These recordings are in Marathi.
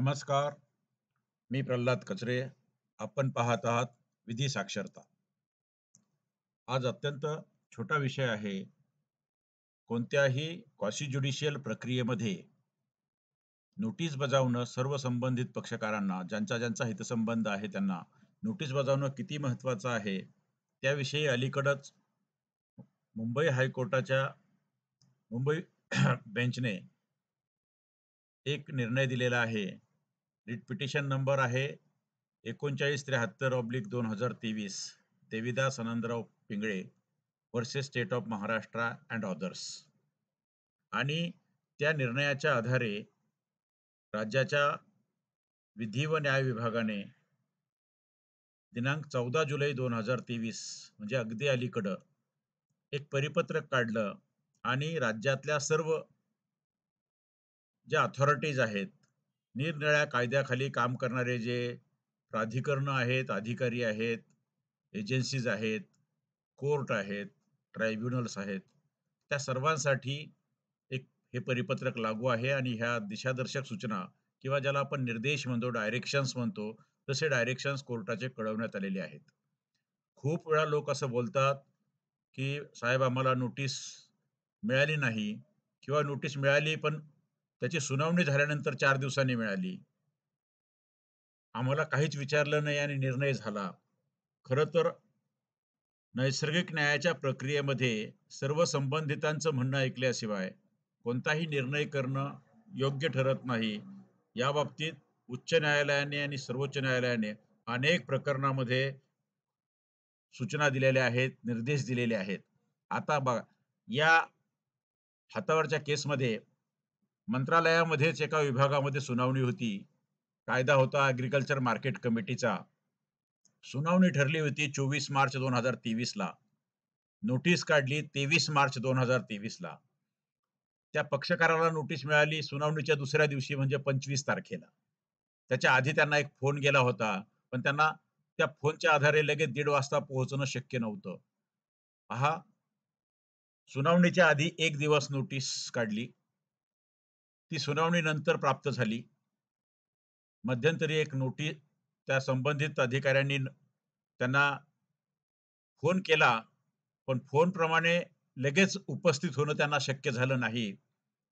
नमस्कार. मी प्रल्हाद कचरे. आपण पाहत आहात विधी साक्षरता. आज अत्यंत छोटा विषय आहे. कोणत्याही क्वासी ज्युडिशियल प्रक्रियेमध्ये नोटीस बजावणं सर्व संबंधित पक्षकारांना, ज्यांचा ज्यांचा हितसंबंध आहे त्यांना नोटीस बजावणं किती महत्त्वाचं आहे, त्याविषयी अलीकडंच मुंबई हायकोर्टाच्या मुंबई बेंचने एक निर्णय दिलेला आहे. रिट पिटिशन नंबर आहे 3973/2023 Devidas Anandrao Pingale versus state of Maharashtra and others आणि त्या निर्णयाच्या आधारे राज्याच्या विधी व न्याय विभागाने दिनांक 14 जुलै 2023 म्हणजे अगदी अलीकडं एक परिपत्रक काढलं आणि राज्यातल्या सर्व ज्या अथॉरिटीज आहेत, निरनिराळ्या कायद्याखाली काम करणारे जे प्राधिकरणं आहेत, अधिकारी आहेत, एजन्सीज आहेत, कोर्ट आहेत, ट्रायब्युनल्स आहेत, त्या सर्वांसाठी एक हे परिपत्रक लागू आहे आणि ह्या दिशादर्शक सूचना किंवा ज्याला आपण निर्देश म्हणतो, डायरेक्शन्स म्हणतो, तसे डायरेक्शन्स कोर्टाचे कळवण्यात आलेले आहेत. खूप वेळा लोक असं बोलतात, की साहेब आम्हाला नोटीस मिळाली नाही किंवा नोटीस मिळाली पण त्याची सुनावणी झाल्यानंतर चार दिवसांनी मिळाली. आम्हाला काहीच विचारलं नाही आणि निर्णय झाला. खरं तर नैसर्गिक न्यायाच्या प्रक्रियेमध्ये सर्व संबंधितांचं म्हणणं ऐकल्याशिवाय कोणताही निर्णय करणं योग्य ठरत नाही. याबाबतीत उच्च न्यायालयाने आणि सर्वोच्च न्यायालयाने अनेक प्रकरणामध्ये सूचना दिलेल्या आहेत, निर्देश दिलेले आहेत. आता बघा, या हातावरच्या केसमध्ये मंत्रालयामध्येच एका विभागामध्ये सुनावणी होती. कायदा होता ॲग्रीकल्चर मार्केट कमिटीचा. सुनावणी ठरली होती 24 मार्च 2023 ला. नोटीस काढली 23 मार्च 2023 ला. त्या पक्षकाराला नोटीस मिळाली सुनावणीच्या दुसऱ्या दिवशी म्हणजे 25 तारखेला. त्याच्या आधी त्यांना एक फोन गेला होता. पण त्यांना त्या फोनच्या आधारे लगेच दीड वाजता पोहोचणं शक्य नव्हतं. हा सुनावणीच्या आधी एक दिवस नोटीस काढली. ती सुनावणी नंतर प्राप्त झाली. मध्यंतरी एक नोटीस त्या संबंधित अधिकाऱ्यांनी त्यांना फोन केला, पण फोनप्रमाणे लगेच उपस्थित होणं त्यांना शक्य झालं नाही.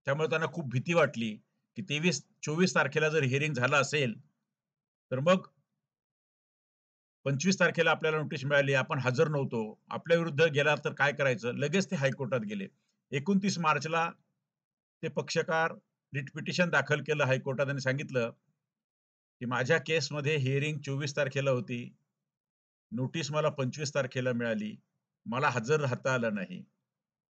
त्यामुळे त्यांना खूप भीती वाटली, की 23-24 तारखेला जर हिअरिंग झालं असेल, तर मग 25 तारखेला आपल्याला नोटीस मिळाली, आपण हजर नव्हतो, आपल्या विरुद्ध गेला तर काय करायचं? लगेच ते हायकोर्टात गेले. 29 मार्चला ते पक्षकार रिट पिटिशन दाखल केलं हायकोर्टात आणि सांगितलं, की माझ्या केसमध्ये हिअरिंग 24 तारखेला होती. नोटीस मला 25 तारखेला मिळाली. मला हजर राहता आलं नाही.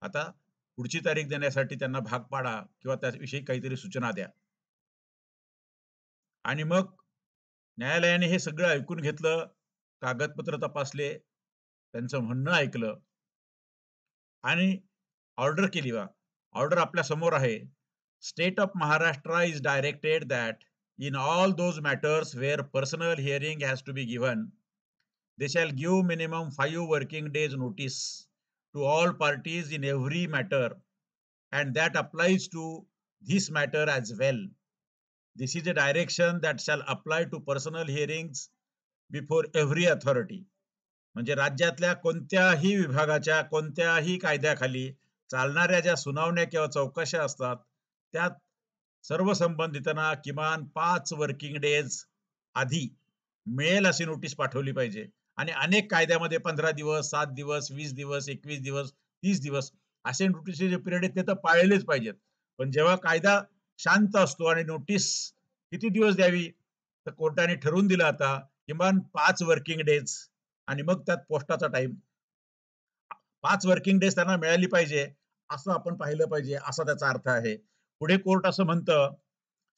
आता पुढची तारीख देण्यासाठी त्यांना भाग पाडा किंवा त्याविषयी काहीतरी सूचना द्या. आणि मग न्यायालयाने हे सगळं ऐकून घेतलं, कागदपत्र तपासले, त्यांचं म्हणणं ऐकलं आणि ऑर्डर केली वा ऑर्डर आपल्यासमोर आहे. State of Maharashtra is directed that in all those matters where personal hearing has to be given, they shall give minimum five working days notice to all parties in every matter, and that applies to this matter as well. This is a direction that shall apply to personal hearings before every authority. म्हणजे राज्यातल्या कोणत्याही विभागाच्या कोणत्याही कायद्याखाली चालणाऱ्या ज्या सुनावण्या किंवा चौकशा असतात, त्यात सर्व संबंधितांना किमान पाच वर्किंग डेज आधी मिळेल अशी नोटीस पाठवली पाहिजे. आणि अनेक कायद्यामध्ये 15 दिवस, सात दिवस, वीस दिवस, 21 दिवस, तीस दिवस असे नोटीसचे जे पिरियड आहेत ते तर पाळलेच पाहिजेत. पण जेव्हा कायदा शांत असतो आणि नोटीस किती दिवस द्यावी, तर कोर्टाने ठरवून दिलं आता किमान पाच वर्किंग डेज आणि मग त्यात पोस्टाचा टाइम पाच वर्किंग डेज त्यांना मिळाली पाहिजे, असं आपण पाहिलं पाहिजे, असा त्याचा अर्थ आहे. पुढे कोर्ट असं म्हणतं,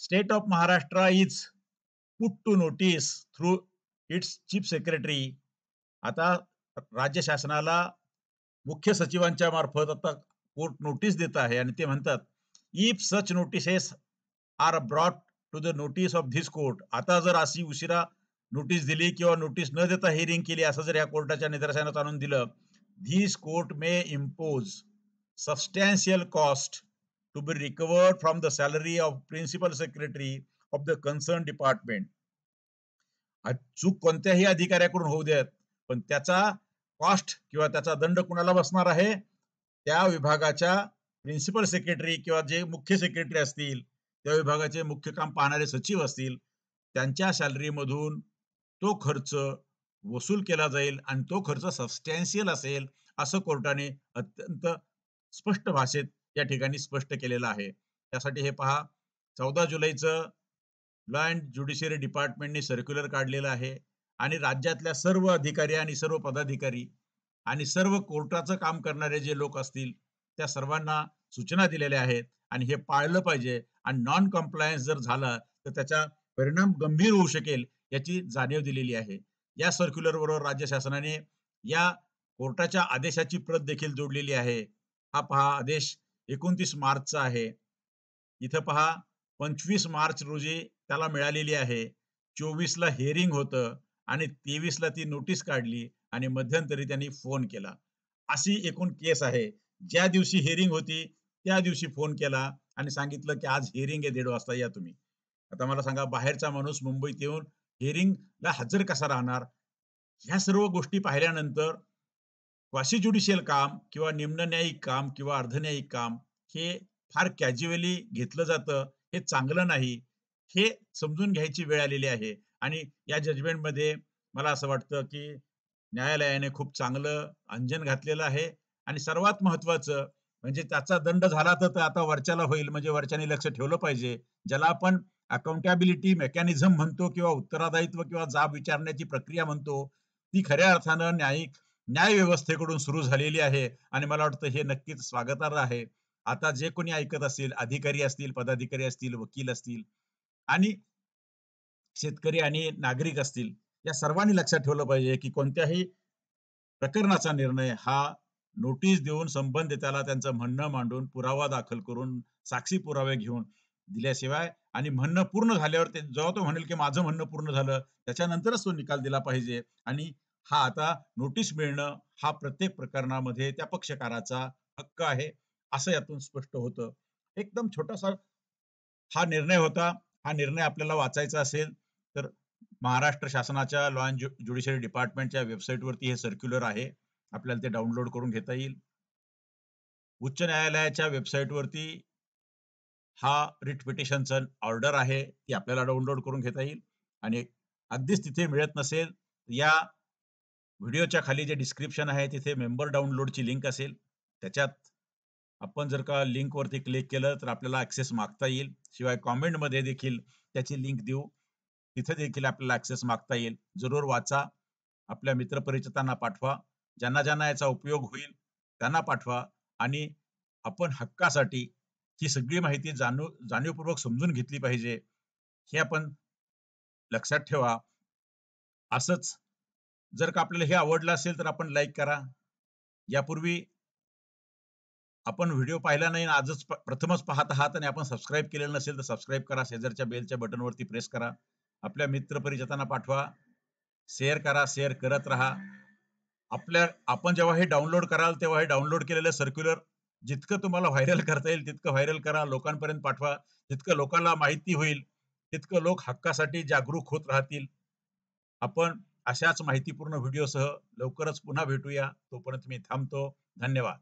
state of Maharashtra is put to notice through its chief secretary. आता राज्य शासनाला मुख्य सचिवांच्या मार्फत आता कोर्ट नोटीस देत आहे आणि ते म्हणतात, if such notices are brought to the notice of this court. आता जर अशी उशिरा नोटीस दिली किंवा नोटीस न देता हिअरिंग केली असं जर या कोर्टाच्या निदर्शनात आणून दिलं, this court may impose substantial cost to be recovered from the salary of principal secretary of the concern department चूक कोणत्याही अधिकाऱ्याकडून होऊ देत पण त्याचा कॉस्ट किंवा त्याचा दंड कुणाला बसणार आहे? त्या विभागाच्या प्रिन्सिपल सेक्रेटरी किंवा जे मुख्य सेक्रेटरी असतील त्या विभागाचे मुख्य काम पाहणारे सचिव असतील त्यांच्या सॅलरी मधून तो खर्च वसूल केला जाईल आणि तो खर्च सबस्टॅन्शियल असेल असं कोर्टाने अत्यंत स्पष्ट भाषेत या ठिकाणी स्पष्ट केलेलं आहे. त्यासाठी हे पहा चौदा जुलैचं लॉ अँड ज्युडिशियरी डिपार्टमेंटने सर्क्युलर काढलेलं आहे आणि राज्यातल्या सर्व अधिकारी आणि सर्व पदाधिकारी आणि सर्व कोर्टाचं काम करणारे जे लोक असतील त्या सर्वांना सूचना दिलेल्या आहेत आणि हे पाळलं पाहिजे आणि नॉन कम्प्लायन्स जर झाला तर त्याचा परिणाम गंभीर होऊ शकेल याची जाणीव दिलेली आहे. या सर्क्युलर बरोबर राज्य शासनाने या कोर्टाच्या आदेशाची प्रत देखील जोडलेली आहे. हा पहा आदेश एकोणतीस मार्चचा आहे. इथं पहा पंचवीस मार्च रोजी त्याला मिळालेली आहे. चोवीसला हेरिंग होतं आणि तेवीसला ती नोटीस काढली आणि मध्यंतरी त्यांनी फोन केला. अशी एकूण केस आहे. ज्या दिवशी हेरिंग होती त्या दिवशी फोन केला आणि सांगितलं की आज हेरिंग आहे दीड वाजता या तुम्ही. आता मला सांगा बाहेरचा माणूस मुंबईत येऊन हेरिंगला हजर कसा राहणार? ह्या सर्व गोष्टी पाहिल्यानंतर क्वासी ज्युडिशियल काम किंवा निम्न न्यायिक काम किंवा अर्धन्यायिक काम हे फार कॅज्युअली घेतलं जातं हे चांगलं नाही हे समजून घ्यायची वेळ आलेली आहे. आणि या जजमेंटमध्ये मला असं वाटतं की न्यायालयाने खूप चांगलं अंजन घातलेलं आहे. आणि सर्वात महत्वाचं म्हणजे त्याचा दंड झाला तर आता वरच्याला होईल म्हणजे वरच्याने लक्ष ठेवलं पाहिजे. ज्याला आपण अकाउंटॅबिलिटी मेकॅनिझम म्हणतो किंवा उत्तरादायित्व किंवा जाब विचारण्याची प्रक्रिया म्हणतो ती खऱ्या अर्थानं न्यायिक न्याय व्यवस्थेकडून सुरू झालेली आहे आणि मला वाटतं हे नक्कीच स्वागतार्ह आहे. आता जे कोणी ऐकत असतील अधिकारी असतील पदाधिकारी असतील वकील असतील आणि शेतकरी आणि नागरिक असतील या सर्वांनी लक्षात ठेवलं पाहिजे की कोणत्याही प्रकरणाचा निर्णय हा नोटीस देऊन संबंधिताला त्यांचं म्हणणं मांडून पुरावा दाखल करून साक्षी पुरावे घेऊन दिल्याशिवाय आणि म्हणणं पूर्ण झाल्यावर ते जेव्हा तो म्हणेल की माझं म्हणणं पूर्ण झालं त्याच्यानंतरच तो निकाल दिला पाहिजे आणि हा आता नोटीस मिळणं हा प्रत्येक प्रकरणामध्ये त्या पक्षकाराचा हक्क आहे असं यातून स्पष्ट होतं. एकदम छोटासा हा निर्णय होता. हा निर्णय आपल्याला वाचायचा असेल तर महाराष्ट्र शासनाच्या लॉ अँड ज्युडिशियरी डिपार्टमेंटच्या वेबसाईटवरती हे सर्क्युलर आहे. आपल्याला ते डाउनलोड करून घेता येईल. उच्च न्यायालयाच्या वेबसाईटवरती हा रिट पिटिशनचा ऑर्डर आहे ती आपल्याला डाउनलोड करून घेता येईल. आणि अगदीच तिथे मिळत नसेल या व्हिडिओच्या खाली जे डिस्क्रिप्शन आहे तिथे मेंबर डाउनलोडची लिंक असेल. त्याच्यात आपण जर का लिंकवरती क्लिक केलं तर आपल्याला ऍक्सेस मागता येईल. शिवाय कॉमेंटमध्ये देखील त्याची लिंक देऊ. तिथे देखील आपल्याला ऍक्सेस मागता येईल. जरूर वाचा. आपल्या मित्रपरिचितांना पाठवा. ज्यांना ज्यांना याचा उपयोग होईल त्यांना पाठवा. आणि आपण हक्कासाठी ही सगळी माहिती जाणू जाणीवपूर्वक समजून घेतली पाहिजे. हे आपण लक्षात ठेवा. असंच जर का आपल्याला हे आवडलं असेल तर आपण लाईक करा. यापूर्वी आपण व्हिडिओ पाहिला नाही आजच प्रथमच पाहत आहात आणि आपण सबस्क्राईब केलेलं नसेल तर सबस्क्राईब करा. शेजारच्या बेलच्या बटनवरती प्रेस करा. आपल्या मित्रपरिचितांना पाठवा. शेअर करा शेअर करत राहा. आपल्या आपण जेव्हा हे डाउनलोड कराल तेव्हा हे डाउनलोड केलेलं सर्क्युलर जितकं तुम्हाला व्हायरल करता येईल तितकं व्हायरल करा. लोकांपर्यंत पाठवा. जितकं लोकांना माहिती होईल तितकं लोक हक्कासाठी जागरूक होत राहतील. आपण अशाच माहितीपूर्ण व्हिडिओसह लवकरच पुन्हा भेटूया. तोपर्यंत मी थांबतो. धन्यवाद.